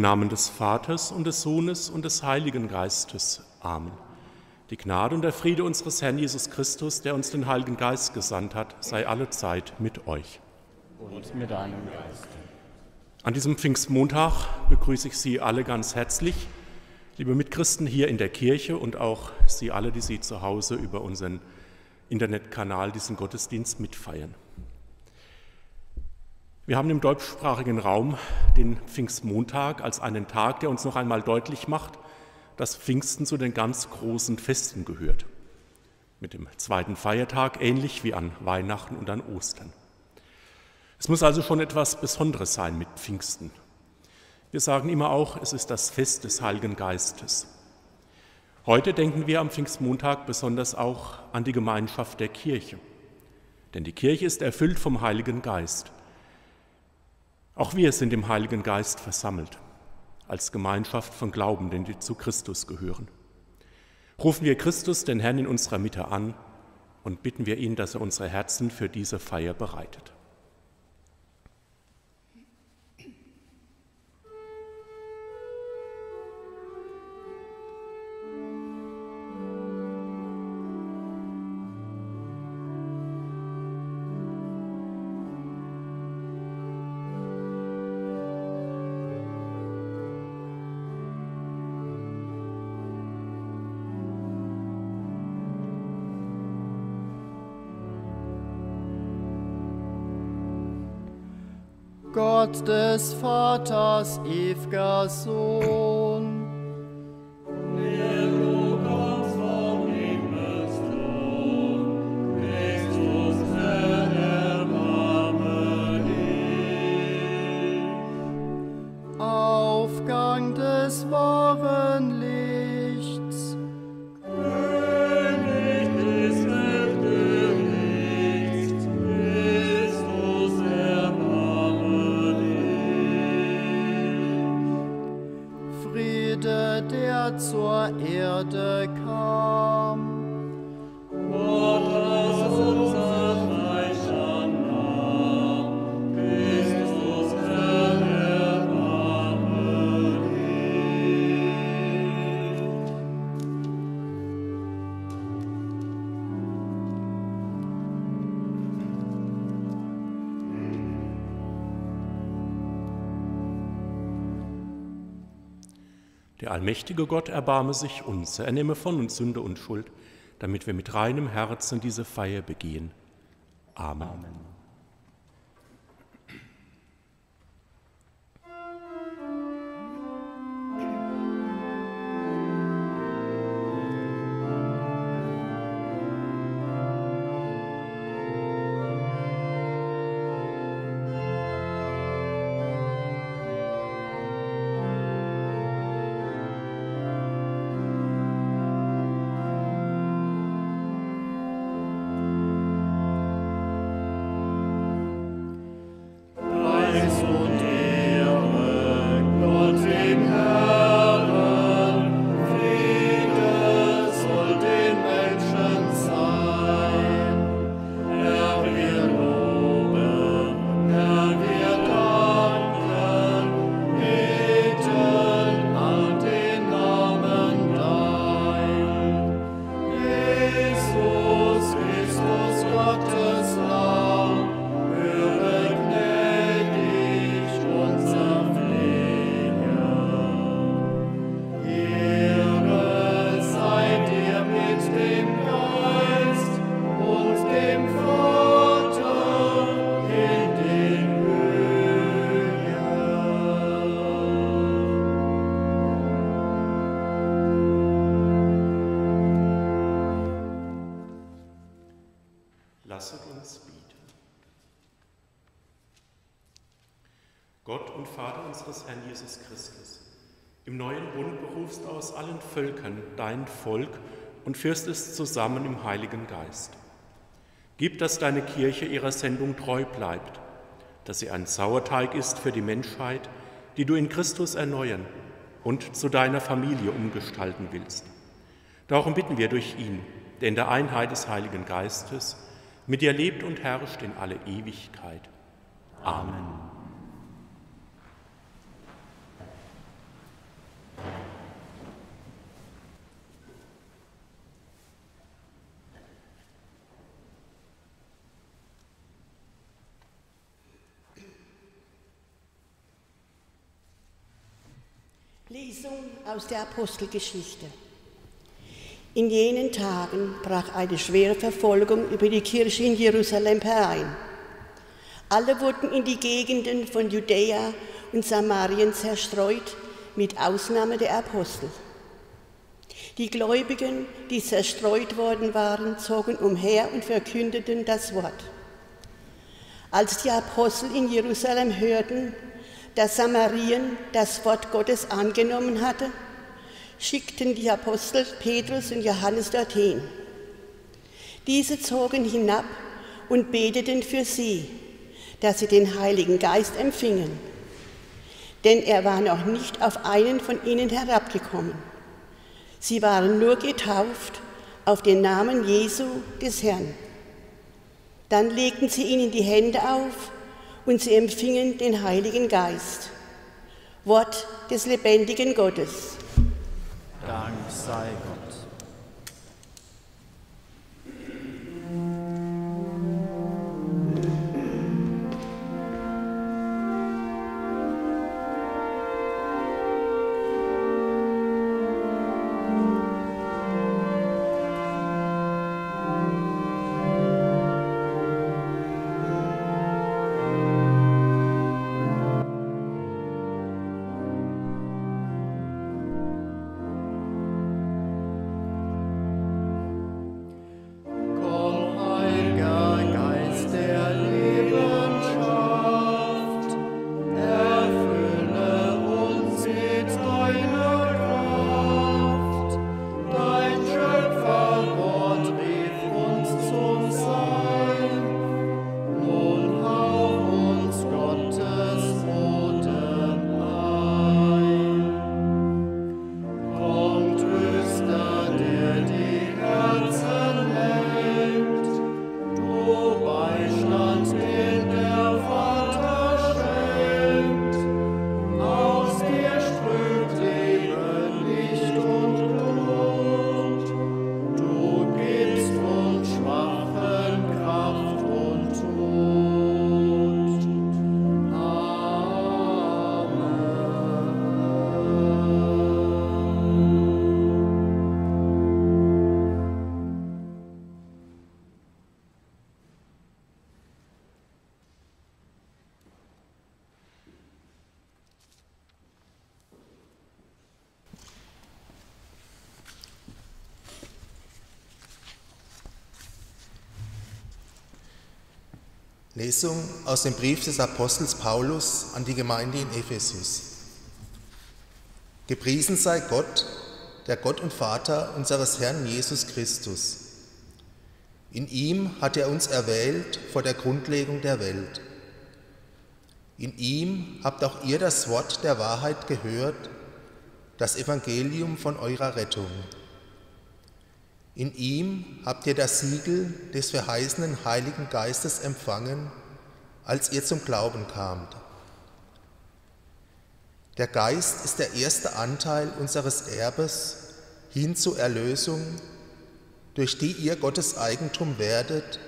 Im Namen des Vaters und des Sohnes und des Heiligen Geistes. Amen. Die Gnade und der Friede unseres Herrn Jesus Christus, der uns den Heiligen Geist gesandt hat, sei alle Zeit mit euch. Und mit deinem Geist. An diesem Pfingstmontag begrüße ich Sie alle ganz herzlich, liebe Mitchristen hier in der Kirche und auch Sie alle, die Sie zu Hause über unseren Internetkanal diesen Gottesdienst mitfeiern. Wir haben im deutschsprachigen Raum den Pfingstmontag als einen Tag, der uns noch einmal deutlich macht, dass Pfingsten zu den ganz großen Festen gehört. Mit dem zweiten Feiertag ähnlich wie an Weihnachten und an Ostern. Es muss also schon etwas Besonderes sein mit Pfingsten. Wir sagen immer auch, es ist das Fest des Heiligen Geistes. Heute denken wir am Pfingstmontag besonders auch an die Gemeinschaft der Kirche. Denn die Kirche ist erfüllt vom Heiligen Geist. Auch wir sind im Heiligen Geist versammelt, als Gemeinschaft von Glaubenden, die zu Christus gehören. Rufen wir Christus, den Herrn, in unserer Mitte an und bitten wir ihn, dass er unsere Herzen für diese Feier bereitet. Gott des Vaters, ewiger Sohn. Allmächtige Gott erbarme sich uns, er nehme von uns Sünde und Schuld, damit wir mit reinem Herzen diese Feier begehen. Amen. Amen. Berufst aus allen Völkern dein Volk und führst es zusammen im Heiligen Geist. Gib, dass deine Kirche ihrer Sendung treu bleibt, dass sie ein Sauerteig ist für die Menschheit, die du in Christus erneuern und zu deiner Familie umgestalten willst. Darum bitten wir durch ihn, der in der Einheit des Heiligen Geistes mit dir lebt und herrscht in alle Ewigkeit. Amen. Lesung aus der Apostelgeschichte. In jenen Tagen brach eine schwere Verfolgung über die Kirche in Jerusalem herein. Alle wurden in die Gegenden von Judäa und Samarien zerstreut, mit Ausnahme der Apostel. Die Gläubigen, die zerstreut worden waren, zogen umher und verkündeten das Wort. Als die Apostel in Jerusalem hörten, dass Samarien das Wort Gottes angenommen hatte, schickten die Apostel Petrus und Johannes dorthin. Diese zogen hinab und beteten für sie, dass sie den Heiligen Geist empfingen. Denn er war noch nicht auf einen von ihnen herabgekommen. Sie waren nur getauft auf den Namen Jesu des Herrn. Dann legten sie ihnen die Hände auf und sie empfingen den Heiligen Geist. Wort des lebendigen Gottes. Dank sei Gott. Lesung aus dem Brief des Apostels Paulus an die Gemeinde in Ephesus. Gepriesen sei Gott, der Gott und Vater unseres Herrn Jesus Christus. In ihm hat er uns erwählt vor der Grundlegung der Welt. In ihm habt auch ihr das Wort der Wahrheit gehört, das Evangelium von eurer Rettung. In ihm habt ihr das Siegel des verheißenen Heiligen Geistes empfangen, als ihr zum Glauben kamt. Der Geist ist der erste Anteil unseres Erbes hin zur Erlösung, durch die ihr Gottes Eigentum werdet,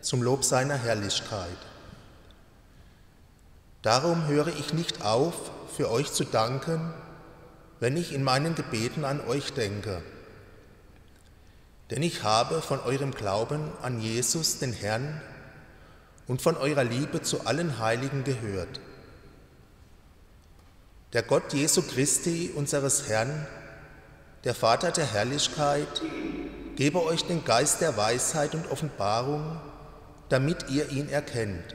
zum Lob seiner Herrlichkeit. Darum höre ich nicht auf, für euch zu danken, wenn ich in meinen Gebeten an euch denke. Denn ich habe von eurem Glauben an Jesus, den Herrn, und von eurer Liebe zu allen Heiligen gehört. Der Gott Jesu Christi, unseres Herrn, der Vater der Herrlichkeit, gebe euch den Geist der Weisheit und Offenbarung, damit ihr ihn erkennt.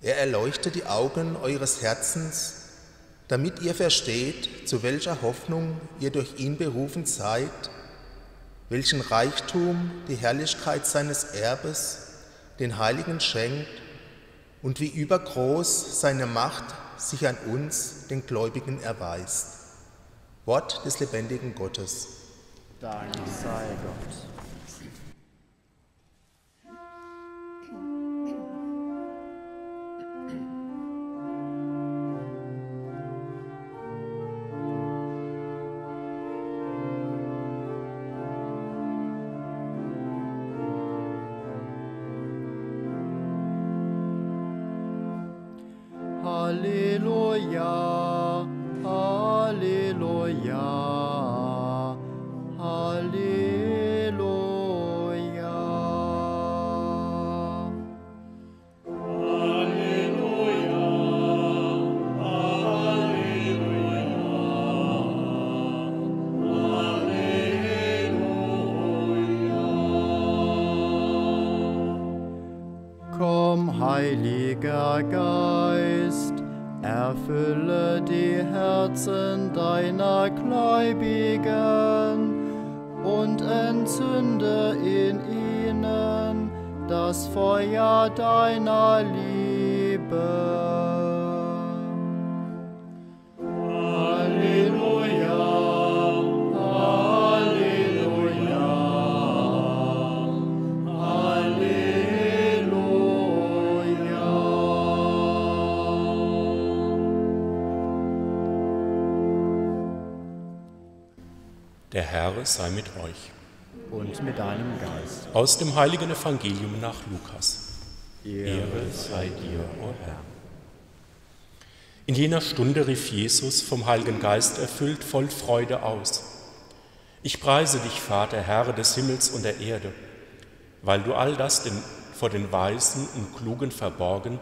Er erleuchte die Augen eures Herzens, damit ihr versteht, zu welcher Hoffnung ihr durch ihn berufen seid, welchen Reichtum die Herrlichkeit seines Erbes den Heiligen schenkt und wie übergroß seine Macht sich an uns, den Gläubigen, erweist. Wort des lebendigen Gottes. Dank sei Gott. Sei mit euch. Und mit deinem Geist. Aus dem heiligen Evangelium nach Lukas. Ehre sei dir, o Herr. In jener Stunde rief Jesus, vom Heiligen Geist erfüllt, voll Freude aus. Ich preise dich, Vater, Herr des Himmels und der Erde, weil du all das den, vor den Weisen und Klugen verborgen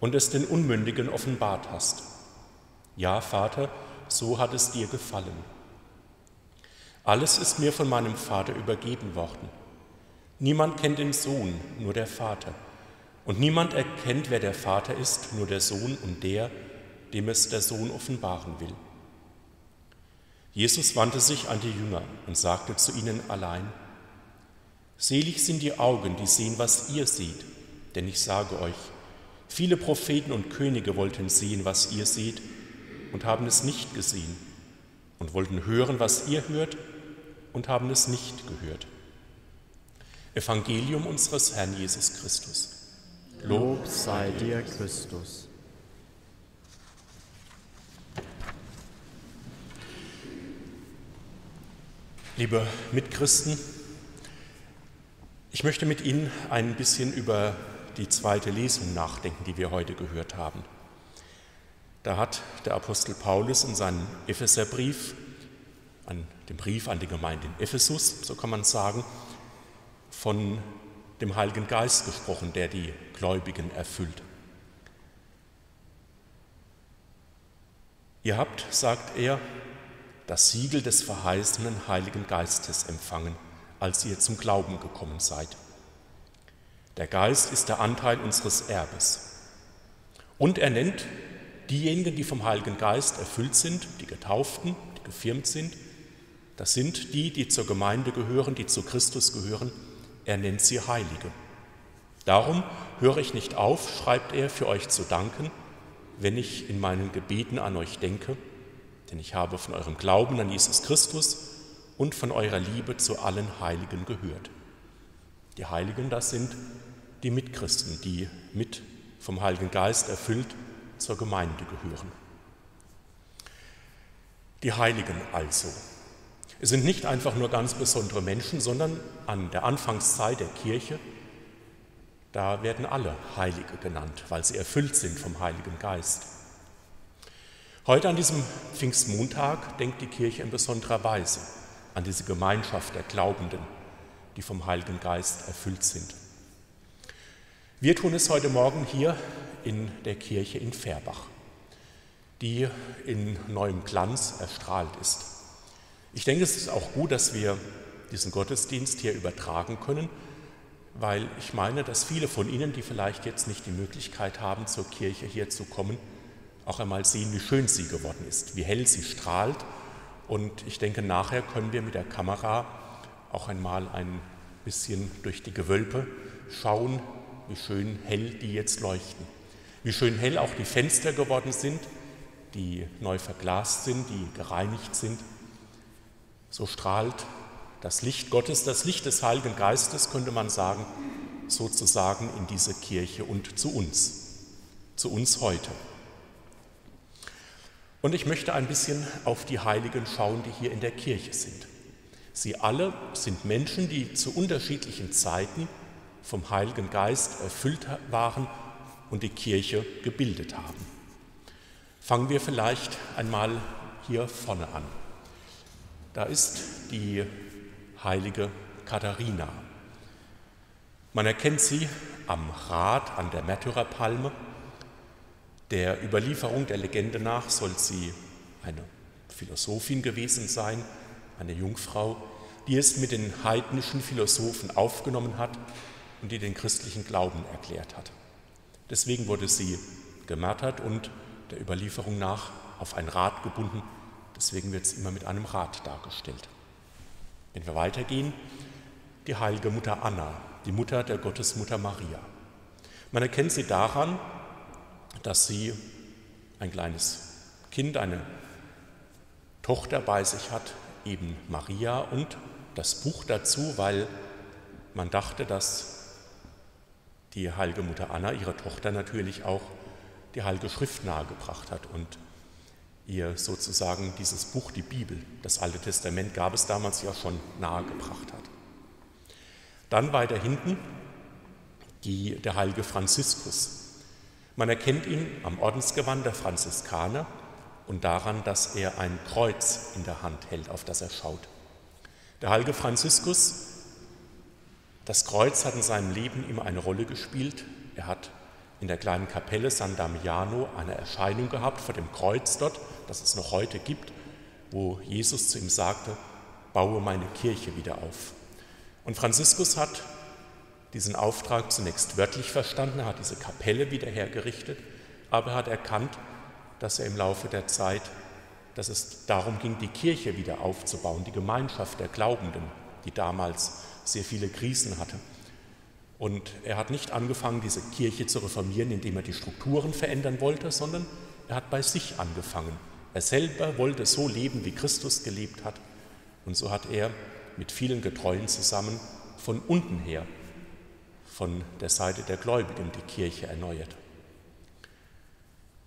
und es den Unmündigen offenbart hast. Ja, Vater, so hat es dir gefallen. Alles ist mir von meinem Vater übergeben worden. Niemand kennt den Sohn, nur der Vater. Und niemand erkennt, wer der Vater ist, nur der Sohn und der, dem es der Sohn offenbaren will. Jesus wandte sich an die Jünger und sagte zu ihnen allein, Selig sind die Augen, die sehen, was ihr seht, denn ich sage euch, viele Propheten und Könige wollten sehen, was ihr seht, und haben es nicht gesehen, und wollten hören, was ihr hört, und haben es nicht gehört. Evangelium unseres Herrn Jesus Christus. Lob sei dir, Christus. Liebe Mitchristen, ich möchte mit Ihnen ein bisschen über die zweite Lesung nachdenken, die wir heute gehört haben. Da hat der Apostel Paulus in seinem Epheserbrief, an dem Brief an die Gemeinde in Ephesus, so kann man sagen, von dem Heiligen Geist gesprochen, der die Gläubigen erfüllt. Ihr habt, sagt er, das Siegel des verheißenen Heiligen Geistes empfangen, als ihr zum Glauben gekommen seid. Der Geist ist der Anteil unseres Erbes. Und er nennt diejenigen, die vom Heiligen Geist erfüllt sind, die Getauften, die gefirmt sind, das sind die, die zur Gemeinde gehören, die zu Christus gehören. Er nennt sie Heilige. Darum höre ich nicht auf, schreibt er, für euch zu danken, wenn ich in meinen Gebeten an euch denke, denn ich habe von eurem Glauben an Jesus Christus und von eurer Liebe zu allen Heiligen gehört. Die Heiligen, das sind die Mitchristen, die mit vom Heiligen Geist erfüllt zur Gemeinde gehören. Die Heiligen also. Es sind nicht einfach nur ganz besondere Menschen, sondern an der Anfangszeit der Kirche, da werden alle Heilige genannt, weil sie erfüllt sind vom Heiligen Geist. Heute an diesem Pfingstmontag denkt die Kirche in besonderer Weise an diese Gemeinschaft der Glaubenden, die vom Heiligen Geist erfüllt sind. Wir tun es heute Morgen hier in der Kirche in Färbach, die in neuem Glanz erstrahlt ist. Ich denke, es ist auch gut, dass wir diesen Gottesdienst hier übertragen können, weil ich meine, dass viele von Ihnen, die vielleicht jetzt nicht die Möglichkeit haben, zur Kirche hier zu kommen, auch einmal sehen, wie schön sie geworden ist, wie hell sie strahlt. Und ich denke, nachher können wir mit der Kamera auch einmal ein bisschen durch die Gewölbe schauen, wie schön hell die jetzt leuchten. Wie schön hell auch die Fenster geworden sind, die neu verglast sind, die gereinigt sind so strahlt das Licht Gottes, das Licht des Heiligen Geistes, könnte man sagen, sozusagen in diese Kirche und zu uns, zu uns heute. Und ich möchte ein bisschen auf die Heiligen schauen, die hier in der Kirche sind. Sie alle sind Menschen, die zu unterschiedlichen Zeiten vom Heiligen Geist erfüllt waren und die Kirche gebildet haben. Fangen wir vielleicht einmal hier vorne an. Da ist die heilige Katharina. Man erkennt sie am Rad an der Märtyrerpalme. Der Überlieferung der Legende nach soll sie eine Philosophin gewesen sein, eine Jungfrau, die es mit den heidnischen Philosophen aufgenommen hat und die den christlichen Glauben erklärt hat. Deswegen wurde sie gemartert und der Überlieferung nach auf ein Rad gebunden. Deswegen wird sie immer mit einem Rad dargestellt. Wenn wir weitergehen, die heilige Mutter Anna, die Mutter der Gottesmutter Maria. Man erkennt sie daran, dass sie ein kleines Kind, eine Tochter bei sich hat, eben Maria und das Buch dazu, weil man dachte, dass die heilige Mutter Anna ihrer Tochter natürlich auch die heilige Schrift nahegebracht hat und ihr sozusagen dieses Buch, die Bibel, das Alte Testament gab es damals ja schon nahegebracht hat. Dann weiter hinten die, der heilige Franziskus. Man erkennt ihn am Ordensgewand der Franziskaner und daran, dass er ein Kreuz in der Hand hält, auf das er schaut. Der heilige Franziskus, das Kreuz hat in seinem Leben immer eine Rolle gespielt. Er hat in der kleinen Kapelle San Damiano eine Erscheinung gehabt vor dem Kreuz dort, das es noch heute gibt, wo Jesus zu ihm sagte, baue meine Kirche wieder auf. Und Franziskus hat diesen Auftrag zunächst wörtlich verstanden, er hat diese Kapelle wieder hergerichtet, aber er hat erkannt, dass er im Laufe der Zeit, dass es darum ging, die Kirche wieder aufzubauen, die Gemeinschaft der Glaubenden, die damals sehr viele Krisen hatte. Und er hat nicht angefangen, diese Kirche zu reformieren, indem er die Strukturen verändern wollte, sondern er hat bei sich angefangen. Er selber wollte so leben, wie Christus gelebt hat. Und so hat er mit vielen Getreuen zusammen von unten her, von der Seite der Gläubigen, die Kirche erneuert.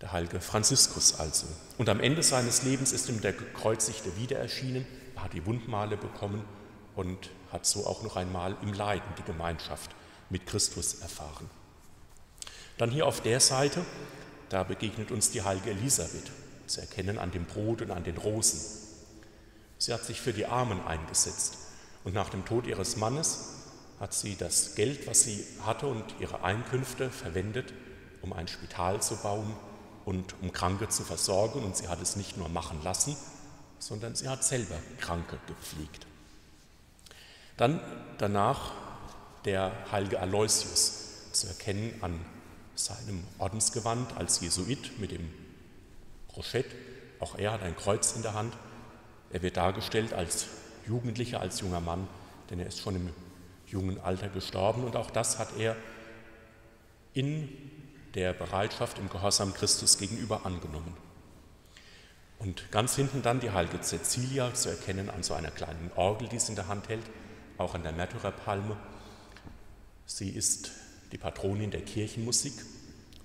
Der heilige Franziskus also. Und am Ende seines Lebens ist ihm der Gekreuzigte wieder erschienen. Er hat die Wundmale bekommen und hat so auch noch einmal im Leiden die Gemeinschaft mit Christus erfahren. Dann hier auf der Seite, da begegnet uns die heilige Elisabeth, zu erkennen an dem Brot und an den Rosen. Sie hat sich für die Armen eingesetzt und nach dem Tod ihres Mannes hat sie das Geld, was sie hatte und ihre Einkünfte verwendet, um ein Spital zu bauen und um Kranke zu versorgen. Und sie hat es nicht nur machen lassen, sondern sie hat selber Kranke gepflegt. Dann danach der heilige Aloysius, zu erkennen an seinem Ordensgewand als Jesuit mit dem Rochett. Auch er hat ein Kreuz in der Hand. Er wird dargestellt als Jugendlicher, als junger Mann, denn er ist schon im jungen Alter gestorben. Und auch das hat er in der Bereitschaft im Gehorsam Christus gegenüber angenommen. Und ganz hinten dann die heilige Cecilia zu erkennen an so einer kleinen Orgel, die sie in der Hand hält, auch an der Märtyrerpalme. Sie ist die Patronin der Kirchenmusik.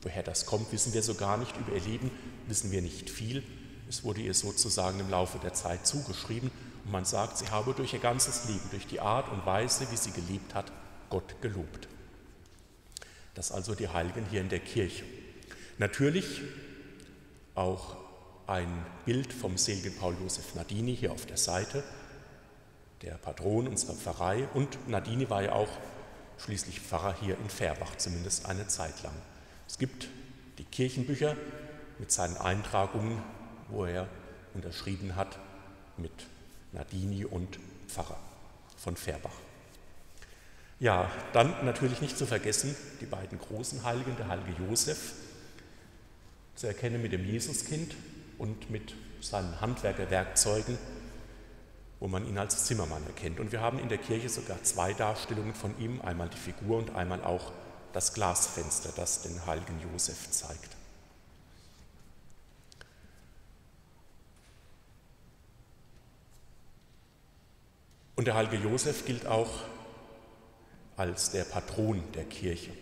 Woher das kommt, wissen wir so gar nicht. Über ihr Leben wissen wir nicht viel. Es wurde ihr sozusagen im Laufe der Zeit zugeschrieben und man sagt, sie habe durch ihr ganzes Leben, durch die Art und Weise, wie sie gelebt hat, Gott gelobt. Das also die Heiligen hier in der Kirche. Natürlich auch ein Bild vom seligen Paul Josef Nadini hier auf der Seite, der Patron unserer Pfarrei. Und Nadini war ja auch schließlich Pfarrer hier in Färbach, zumindest eine Zeit lang. Es gibt die Kirchenbücher mit seinen Eintragungen, wo er unterschrieben hat mit Nadini und Pfarrer von Färbach. Ja, dann natürlich nicht zu vergessen die beiden großen Heiligen, der heilige Josef, zu erkennen mit dem Jesuskind und mit seinen Handwerkerwerkzeugen, wo man ihn als Zimmermann erkennt. Und wir haben in der Kirche sogar zwei Darstellungen von ihm, einmal die Figur und einmal auch das Glasfenster, das den heiligen Josef zeigt. Und der heilige Josef gilt auch als der Patron der Kirche.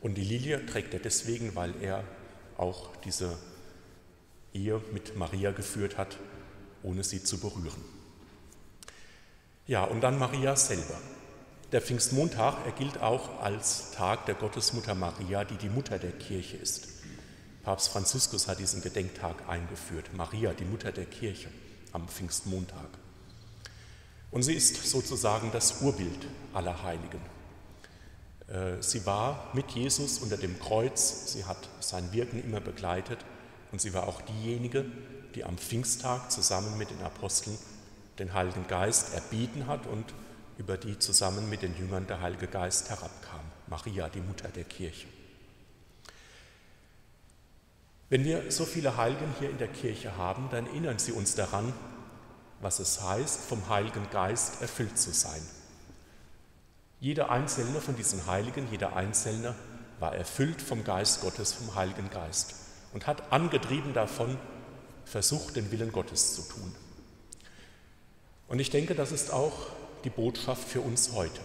Und die Lilie trägt er deswegen, weil er auch diese Ehe mit Maria geführt hat, ohne sie zu berühren. Ja, und dann Maria selber. Der Pfingstmontag, er gilt auch als Tag der Gottesmutter Maria, die die Mutter der Kirche ist. Papst Franziskus hat diesen Gedenktag eingeführt, Maria, die Mutter der Kirche, am Pfingstmontag. Und sie ist sozusagen das Urbild aller Heiligen. Äh, sie war mit Jesus unter dem Kreuz, sie hat sein Wirken immer begleitet und sie war auch diejenige, die am Pfingsttag zusammen mit den Aposteln den Heiligen Geist erbeten hat und über die zusammen mit den Jüngern der Heilige Geist herabkam. Maria, die Mutter der Kirche. Wenn wir so viele Heiligen hier in der Kirche haben, dann erinnern sie uns daran, was es heißt, vom Heiligen Geist erfüllt zu sein. Jeder einzelne von diesen Heiligen, jeder einzelne war erfüllt vom Geist Gottes, vom Heiligen Geist und hat angetrieben davon versucht, den Willen Gottes zu tun. Und ich denke, das ist auch die Botschaft für uns heute.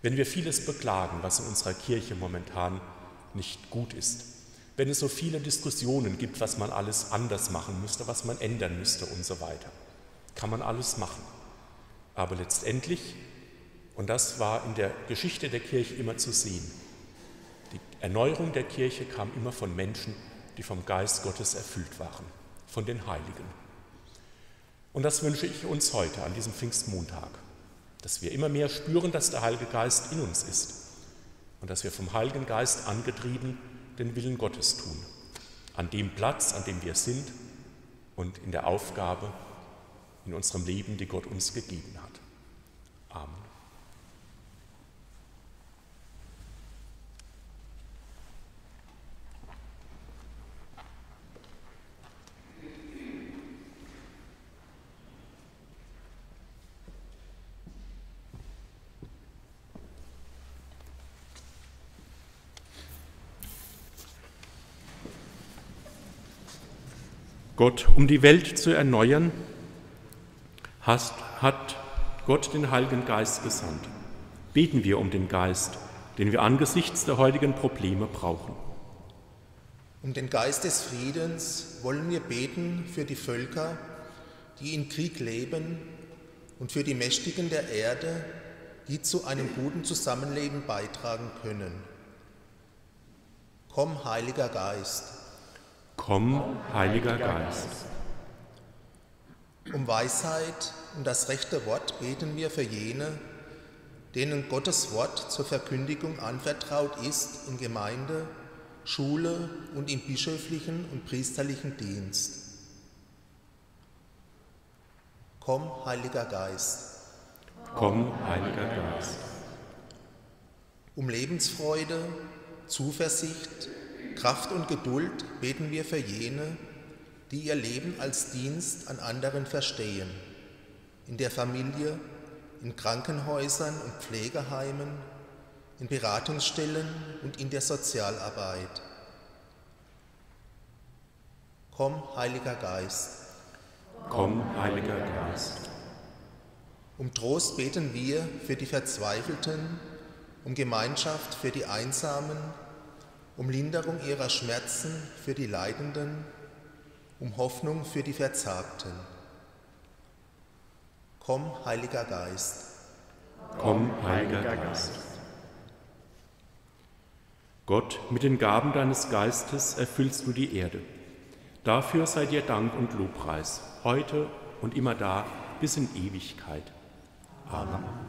Wenn wir vieles beklagen, was in unserer Kirche momentan nicht gut ist, wenn es so viele Diskussionen gibt, was man alles anders machen müsste, was man ändern müsste und so weiter, kann man alles machen. Aber letztendlich, und das war in der Geschichte der Kirche immer zu sehen, die Erneuerung der Kirche kam immer von Menschen, die vom Geist Gottes erfüllt waren, von den Heiligen. Und das wünsche ich uns heute an diesem Pfingstmontag, dass wir immer mehr spüren, dass der Heilige Geist in uns ist und dass wir vom Heiligen Geist angetrieben den Willen Gottes tun, an dem Platz, an dem wir sind und in der Aufgabe in unserem Leben, die Gott uns gegeben hat. Amen. Gott, um die Welt zu erneuern, hast, hat Gott den Heiligen Geist gesandt. Beten wir um den Geist, den wir angesichts der heutigen Probleme brauchen. Um den Geist des Friedens wollen wir beten für die Völker, die in Krieg leben und für die Mächtigen der Erde, die zu einem guten Zusammenleben beitragen können. Komm, Heiliger Geist. Komm, Heiliger Geist. Um Weisheit und das rechte Wort beten wir für jene, denen Gottes Wort zur Verkündigung anvertraut ist in Gemeinde, Schule und im bischöflichen und priesterlichen Dienst. Komm, Heiliger Geist. Komm, Heiliger Geist. Um Lebensfreude, Zuversicht, Kraft und Geduld beten wir für jene, die ihr Leben als Dienst an anderen verstehen, in der Familie, in Krankenhäusern und Pflegeheimen, in Beratungsstellen und in der Sozialarbeit. Komm, Heiliger Geist. Komm, Heiliger Geist. Um Trost beten wir für die Verzweifelten, um Gemeinschaft für die Einsamen, um Linderung ihrer Schmerzen für die Leidenden, um Hoffnung für die Verzagten. Komm, Heiliger Geist. Komm, Heiliger Geist. Gott, mit den Gaben deines Geistes erfüllst du die Erde. Dafür sei dir Dank und Lobpreis, heute und immer da, bis in Ewigkeit. Amen.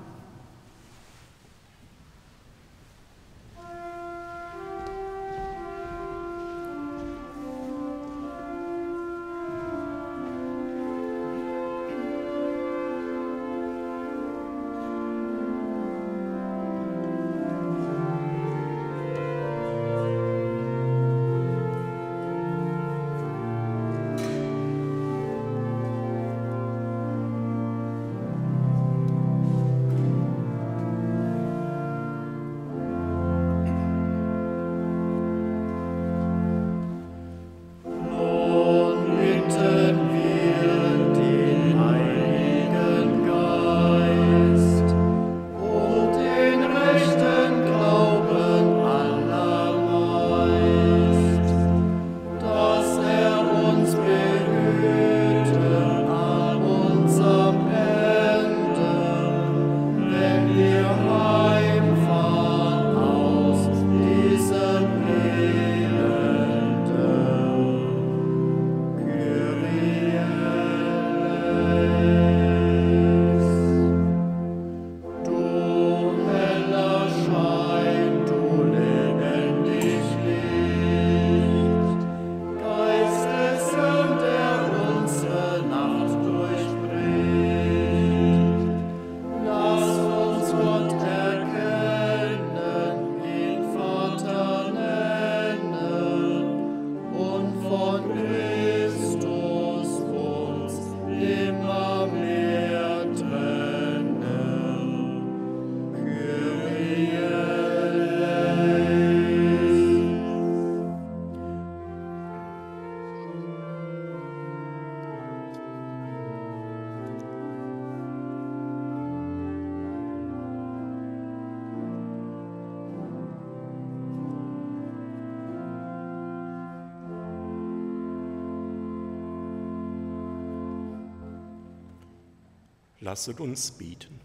Lasset uns beten.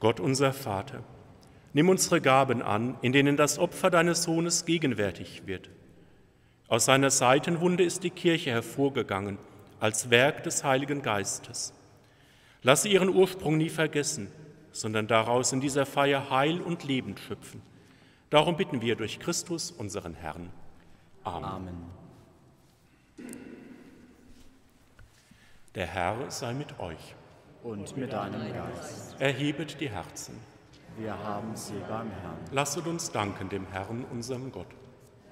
Gott unser Vater, nimm unsere Gaben an, in denen das Opfer deines Sohnes gegenwärtig wird. Aus seiner Seitenwunde ist die Kirche hervorgegangen als Werk des Heiligen Geistes. Lass sie ihren Ursprung nie vergessen, sondern daraus in dieser Feier Heil und Leben schöpfen. Darum bitten wir durch Christus, unseren Herrn. Amen. Amen. Der Herr sei mit euch. Und mit deinem Geist. Erhebet die Herzen. Wir haben sie beim Herrn. Lasset uns danken dem Herrn, unserem Gott.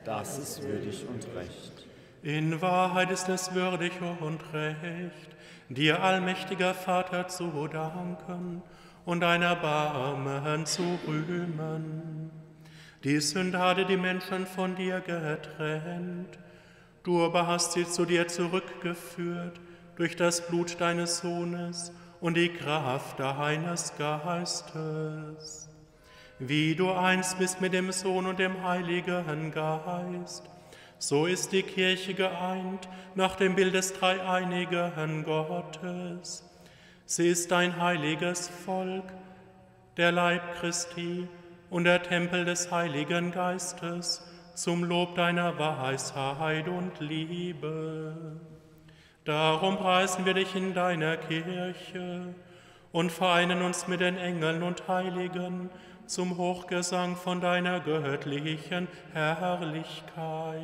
Das ist würdig und recht. In Wahrheit ist es würdig und recht, dir allmächtiger Vater zu danken und dein Erbarmen zu rühmen. Die Sünde hatte die Menschen von dir getrennt, du aber hast sie zu dir zurückgeführt durch das Blut deines Sohnes und die Kraft deines Geistes. Wie du eins bist mit dem Sohn und dem Heiligen Geist, so ist die Kirche geeint nach dem Bild des dreieinigen Gottes. Sie ist ein heiliges Volk, der Leib Christi und der Tempel des Heiligen Geistes zum Lob deiner Weisheit und Liebe. Darum preisen wir dich in deiner Kirche und vereinen uns mit den Engeln und Heiligen zum Hochgesang von deiner göttlichen Herrlichkeit.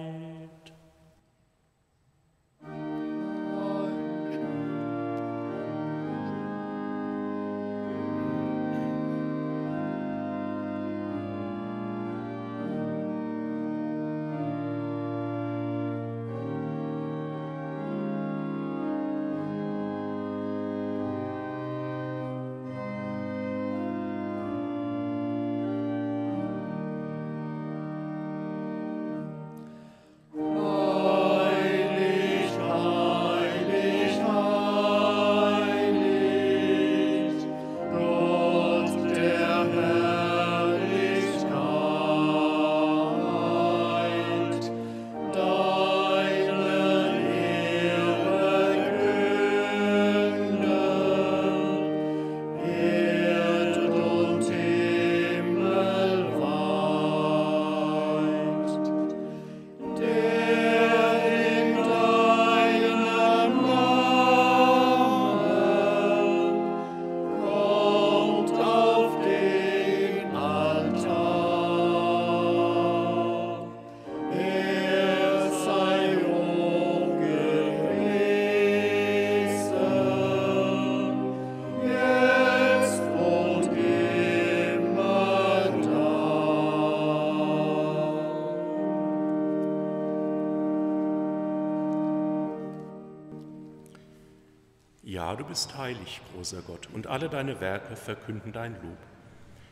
Ja, du bist heilig, großer Gott, und alle deine Werke verkünden dein Lob.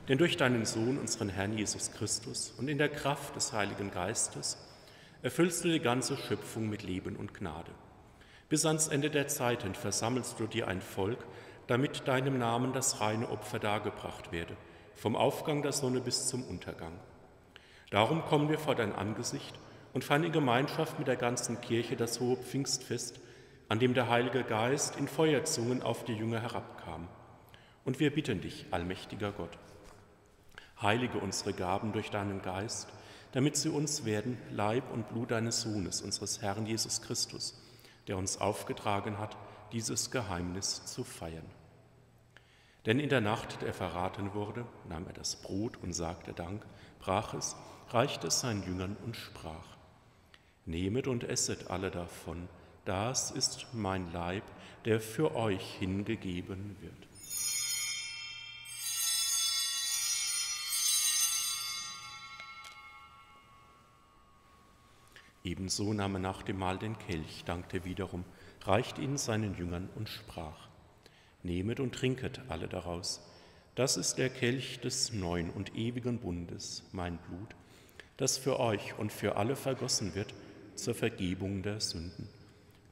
Denn durch deinen Sohn, unseren Herrn Jesus Christus, und in der Kraft des Heiligen Geistes erfüllst du die ganze Schöpfung mit Leben und Gnade. Bis ans Ende der Zeiten versammelst du dir ein Volk, damit deinem Namen das reine Opfer dargebracht werde, vom Aufgang der Sonne bis zum Untergang. Darum kommen wir vor dein Angesicht und feiern in Gemeinschaft mit der ganzen Kirche das hohe Pfingstfest, an dem der Heilige Geist in Feuerzungen auf die Jünger herabkam. Und wir bitten dich, allmächtiger Gott, heilige unsere Gaben durch deinen Geist, damit sie uns werden Leib und Blut deines Sohnes, unseres Herrn Jesus Christus, der uns aufgetragen hat, dieses Geheimnis zu feiern. Denn in der Nacht, der er verraten wurde, nahm er das Brot und sagte Dank, brach es, reichte es seinen Jüngern und sprach, Nehmet und esset alle davon, das ist mein Leib, der für euch hingegeben wird. Ebenso nahm er nach dem Mahl den Kelch, dankte wiederum, reichte ihn seinen Jüngern und sprach, Nehmet und trinket alle daraus. Das ist der Kelch des neuen und ewigen Bundes, mein Blut, das für euch und für alle vergossen wird zur Vergebung der Sünden.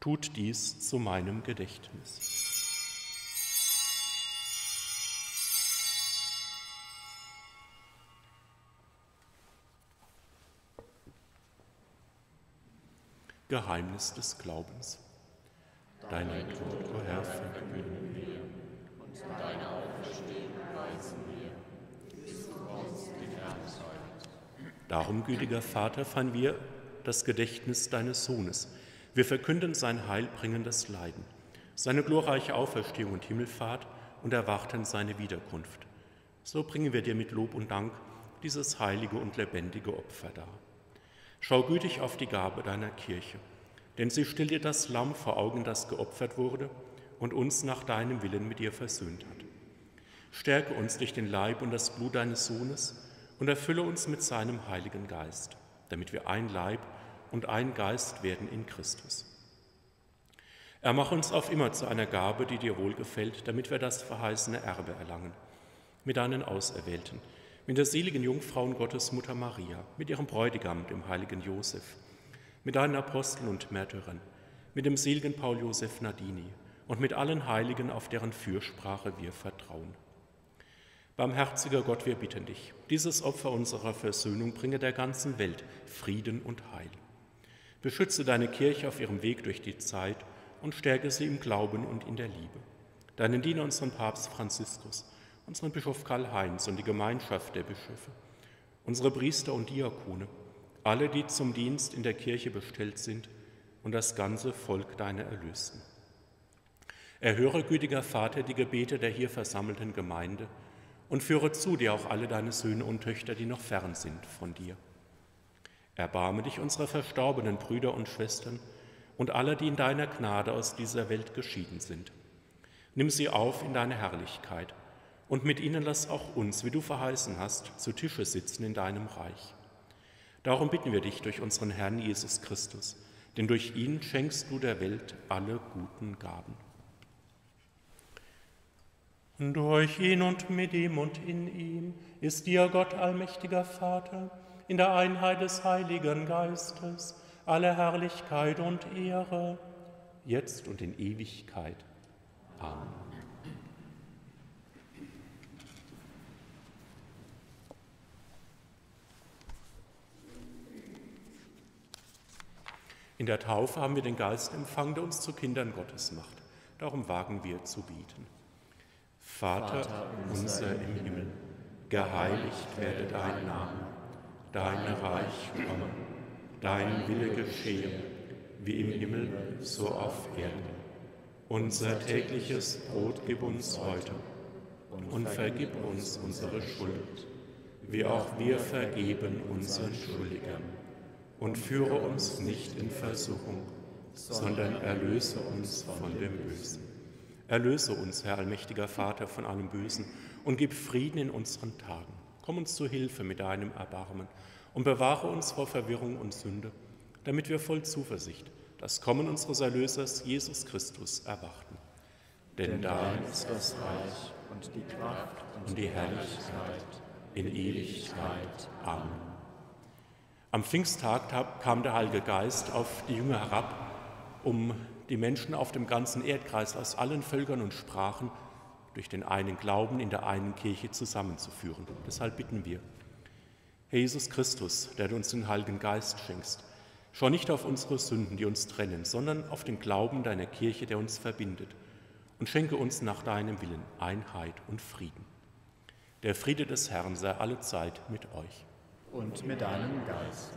Tut dies zu meinem Gedächtnis. Geheimnis des Glaubens. deinen Tod, o Herr, verkünden wir. Und deine Auferstehung preisen wir, bis du kommst in Herrlichkeit. Darum, gütiger Vater, feiern wir das Gedächtnis deines Sohnes. Wir verkünden sein heilbringendes Leiden, seine glorreiche Auferstehung und Himmelfahrt und erwarten seine Wiederkunft. So bringen wir dir mit Lob und Dank dieses heilige und lebendige Opfer dar. Schau gütig auf die Gabe deiner Kirche, denn sie stellt dir das Lamm vor Augen, das geopfert wurde und uns nach deinem Willen mit dir versöhnt hat. Stärke uns durch den Leib und das Blut deines Sohnes und erfülle uns mit seinem Heiligen Geist, damit wir ein Leib und ein Geist werden in Christus. Er mache uns auf immer zu einer Gabe, die dir wohlgefällt, damit wir das verheißene Erbe erlangen, mit deinen Auserwählten, mit der seligen Jungfrau und Gottes Mutter Maria, mit ihrem Bräutigam, dem heiligen Josef, mit deinen Aposteln und Märtyrern, mit dem seligen Paul Josef Nadini und mit allen Heiligen, auf deren Fürsprache wir vertrauen. Barmherziger Gott, wir bitten dich, dieses Opfer unserer Versöhnung bringe der ganzen Welt Frieden und Heil. Beschütze deine Kirche auf ihrem Weg durch die Zeit und stärke sie im Glauben und in der Liebe. Deinen Diener, unseren Papst Franziskus, unseren Bischof Karl Heinz und die Gemeinschaft der Bischöfe, unsere Priester und Diakone, alle, die zum Dienst in der Kirche bestellt sind und das ganze Volk deiner Erlösten. Erhöre, gütiger Vater, die Gebete der hier versammelten Gemeinde und führe zu dir auch alle deine Söhne und Töchter, die noch fern sind von dir. Erbarme dich unserer verstorbenen Brüder und Schwestern und aller, die in deiner Gnade aus dieser Welt geschieden sind. Nimm sie auf in deine Herrlichkeit und mit ihnen lass auch uns, wie du verheißen hast, zu Tische sitzen in deinem Reich. Darum bitten wir dich durch unseren Herrn Jesus Christus, denn durch ihn schenkst du der Welt alle guten Gaben. Durch ihn und mit ihm und in ihm ist dir Gott allmächtiger Vater, in der Einheit des Heiligen Geistes, alle Herrlichkeit und Ehre, jetzt und in Ewigkeit. Amen. In der Taufe haben wir den Geist empfangen, der uns zu Kindern Gottes macht. Darum wagen wir zu bieten. Vater, unser im Himmel, geheiligt werde dein Name, dein Reich komme, dein Wille geschehe, wie im Himmel, so auf Erden. Unser tägliches Brot gib uns heute und vergib uns unsere Schuld, wie auch wir vergeben unseren Schuldigern und führe uns nicht in Versuchung, sondern erlöse uns von dem Bösen. Erlöse uns, Herr allmächtiger Vater, von allem Bösen und gib Frieden in unseren Tagen. Komm uns zu Hilfe mit deinem Erbarmen und bewahre uns vor Verwirrung und Sünde, damit wir voll Zuversicht das Kommen unseres Erlösers Jesus Christus erwarten. Denn dein ist das Reich und die Kraft und die Herrlichkeit in Ewigkeit. Amen. Am Pfingsttag kam der Heilige Geist auf die Jünger herab, um die Menschen auf dem ganzen Erdkreis aus allen Völkern und Sprachen durch den einen Glauben in der einen Kirche zusammenzuführen. Deshalb bitten wir, Herr Jesus Christus, der du uns den Heiligen Geist schenkst, schau nicht auf unsere Sünden, die uns trennen, sondern auf den Glauben deiner Kirche, der uns verbindet, und schenke uns nach deinem Willen Einheit und Frieden. Der Friede des Herrn sei allezeit mit euch. Und mit deinem Geist.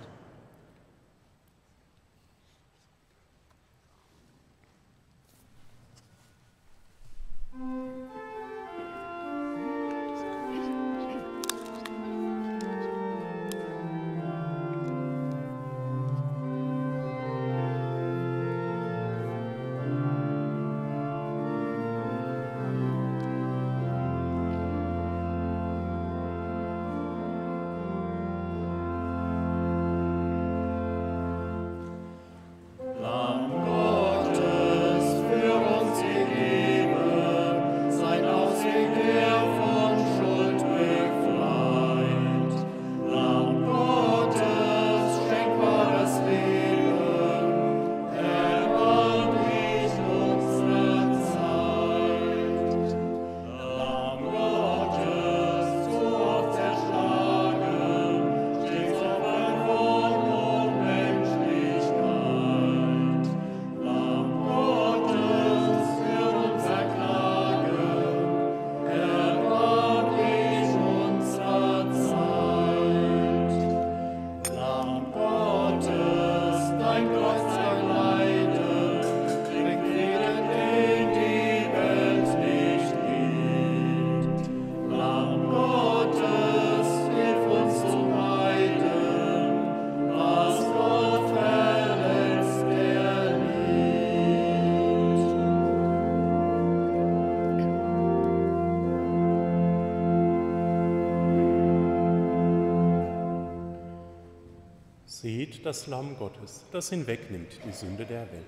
Das Lamm Gottes, das hinwegnimmt die Sünde der Welt.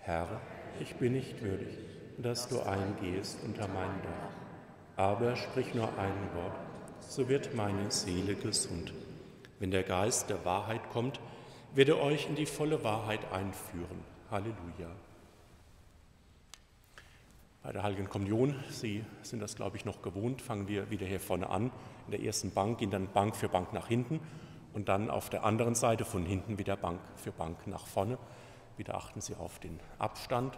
Herr, ich bin nicht würdig, dass du eingehst unter mein Dach, aber sprich nur ein Wort, so wird meine Seele gesund. Wenn der Geist der Wahrheit kommt, wird er euch in die volle Wahrheit einführen. Halleluja. Bei der Heiligen Kommunion, Sie sind das, glaube ich, noch gewohnt, fangen wir wieder hier vorne an, in der ersten Bank, gehen dann Bank für Bank nach hinten und dann auf der anderen Seite von hinten wieder Bank für Bank nach vorne. Wieder achten Sie auf den Abstand,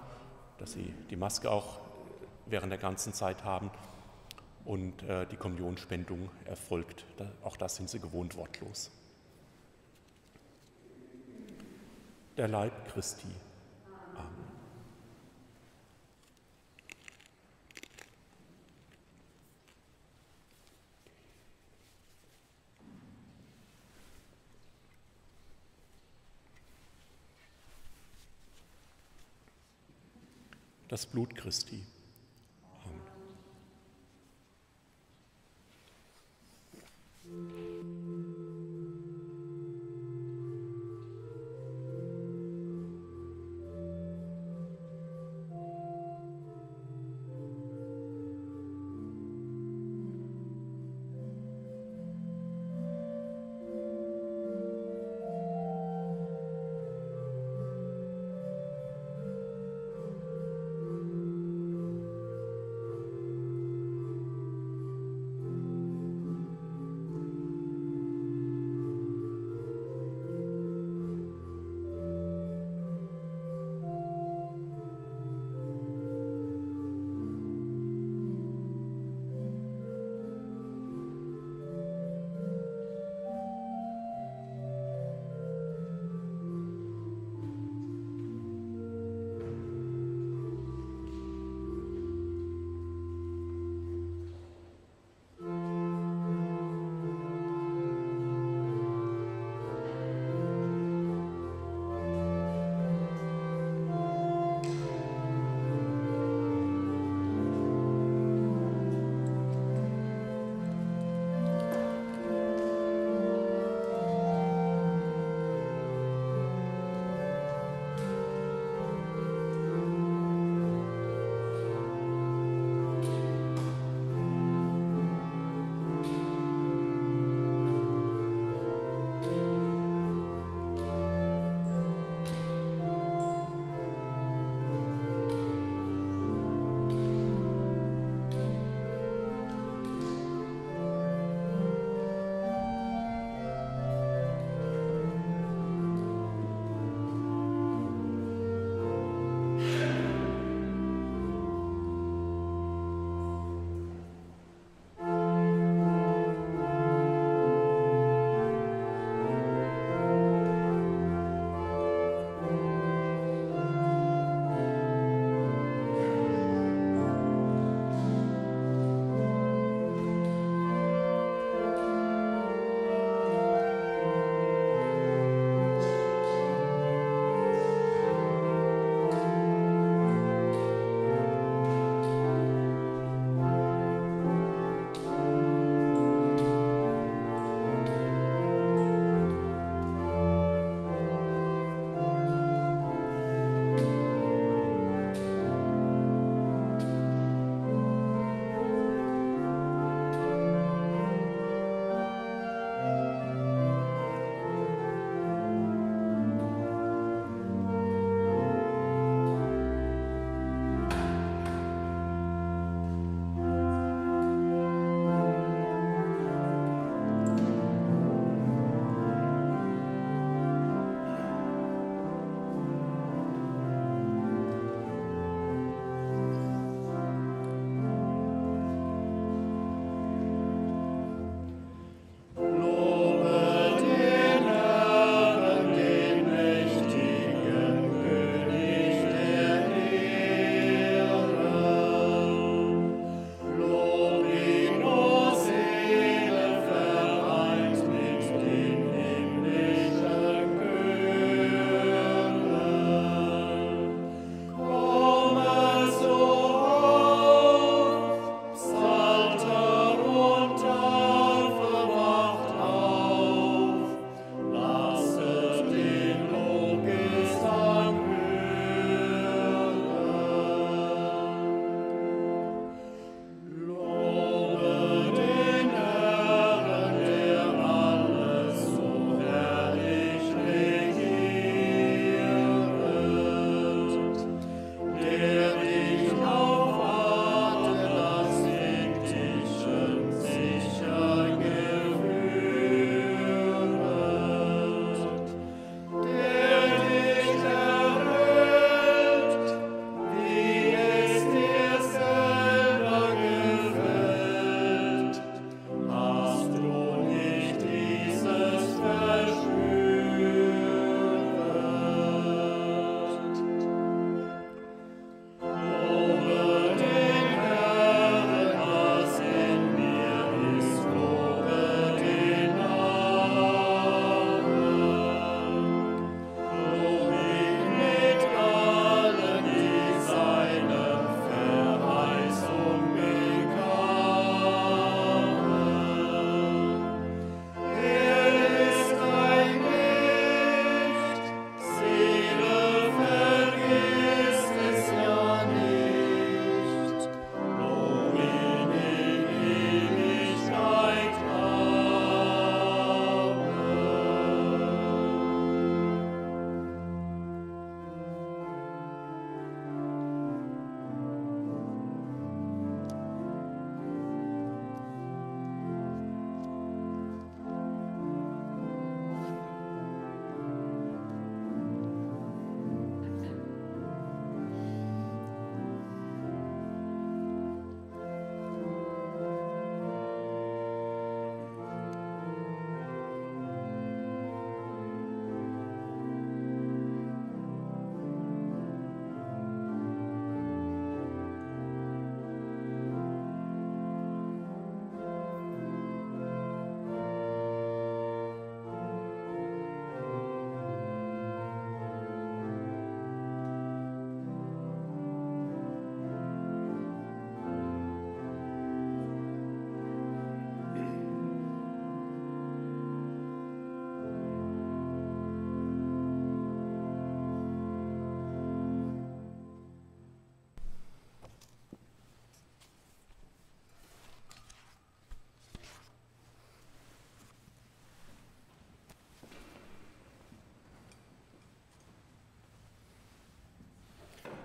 dass Sie die Maske auch während der ganzen Zeit haben und äh, die Kommunionspendung erfolgt. auch das sind Sie gewohnt wortlos. Der Leib Christi. Das Blut Christi.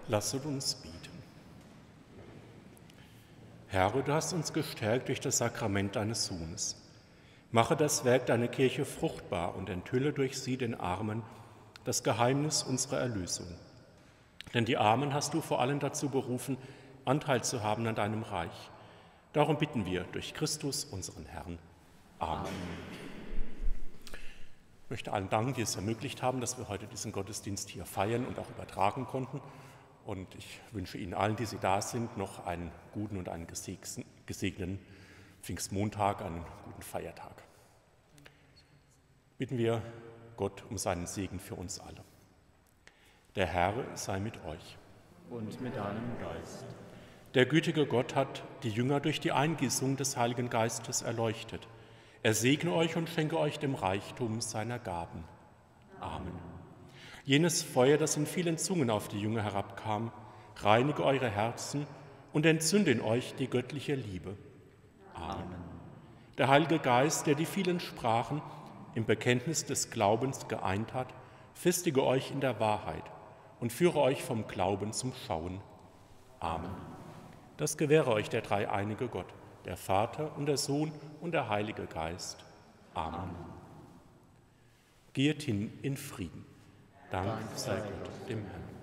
Lasset uns bieten. Herr, du hast uns gestärkt durch das Sakrament deines Sohnes. Mache das Werk deiner Kirche fruchtbar und enthülle durch sie den Armen das Geheimnis unserer Erlösung. Denn die Armen hast du vor allem dazu berufen, Anteil zu haben an deinem Reich. Darum bitten wir durch Christus, unseren Herrn. Amen. Ich möchte allen danken, die es ermöglicht haben, dass wir heute diesen Gottesdienst hier feiern und auch übertragen konnten. Und ich wünsche Ihnen allen, die Sie da sind, noch einen guten und einen gesegneten Pfingstmontag, einen guten Feiertag. Bitten wir Gott um seinen Segen für uns alle. Der Herr sei mit euch. Und mit deinem Geist. Der gütige Gott hat die Jünger durch die Eingießung des Heiligen Geistes erleuchtet. Er segne euch und schenke euch dem Reichtum seiner Gaben. Amen. Jenes Feuer, das in vielen Zungen auf die Jünger herabkam, reinige eure Herzen und entzünde in euch die göttliche Liebe. Amen. Der Heilige Geist, der die vielen Sprachen im Bekenntnis des Glaubens geeint hat, festige euch in der Wahrheit und führe euch vom Glauben zum Schauen. Amen. Das gewähre euch der dreieinige Gott, der Vater und der Sohn und der Heilige Geist. Amen. Geht hin in Frieden. Dank sei Gott dem Herrn.